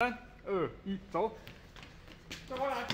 三二一，走！再过来。